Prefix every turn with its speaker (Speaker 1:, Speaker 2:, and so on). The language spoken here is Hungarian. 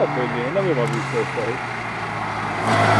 Speaker 1: Capelli, non l'avevo mai visto poi.
Speaker 2: Dal